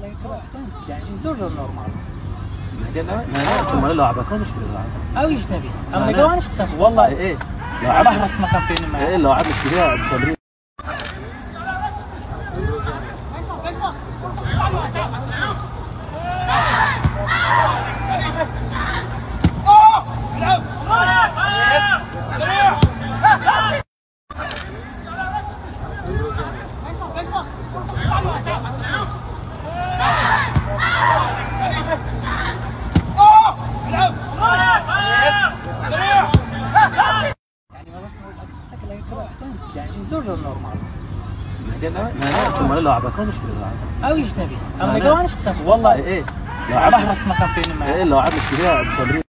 يعني كده احتمس يعني زوج نورمال ما أنا ثم لو عبكم مشكله أو يجنبي اما أنا- جوانش قسم والله إيه لو بحرص عبك مكان فين إيه لو عبك فيها التمرين يعني يعني زوج نورمال. ما أنا ثم لو عبكم مشكله أو يجنبي اما أنا- جوانش قسم والله إيه. لو عبك بحرص مكان فين ما إيه لو فيها التمرين